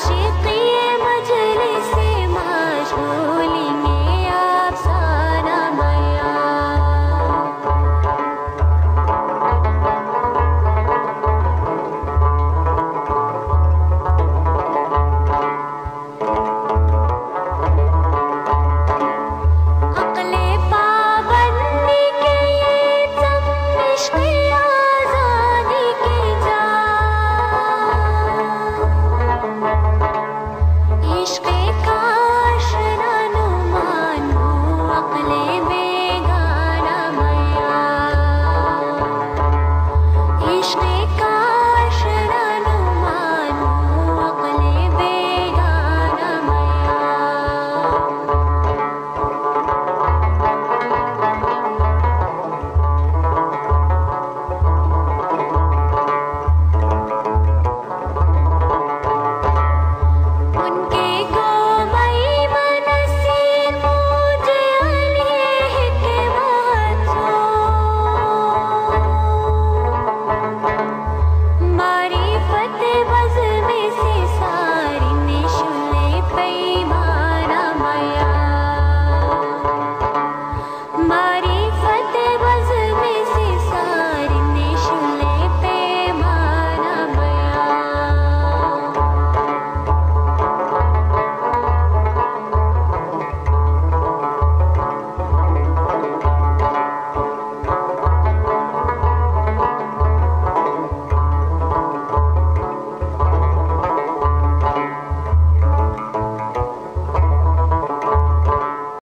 she please? देखा